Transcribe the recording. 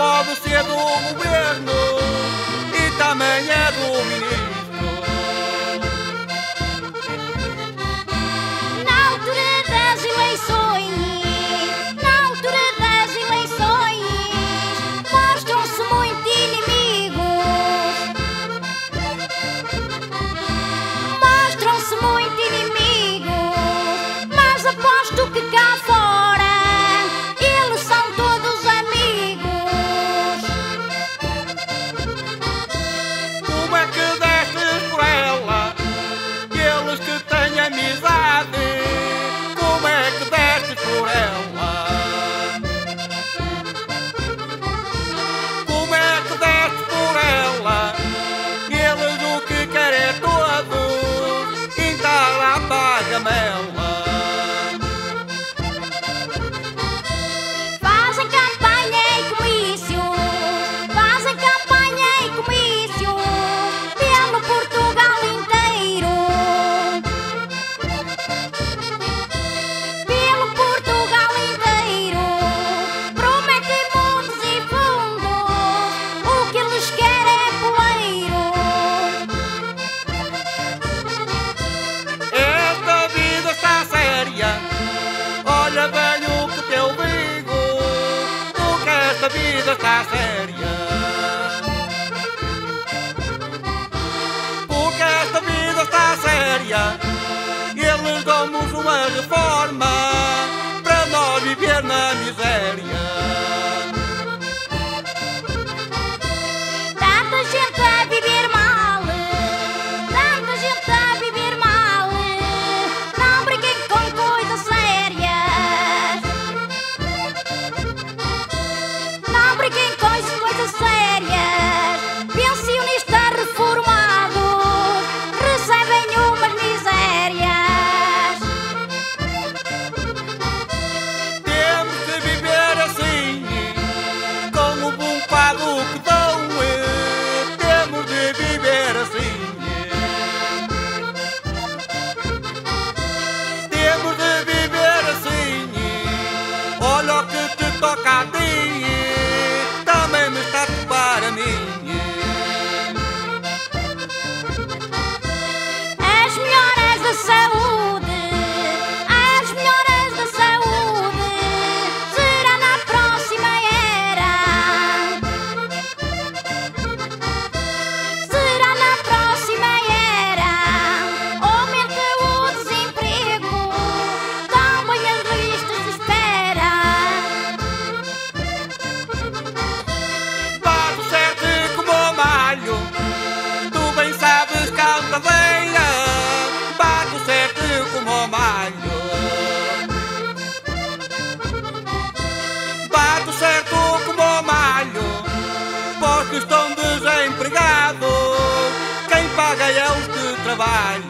povo se educa. como uma reforma. que estão desempregados. Quem paga é o que trabalha.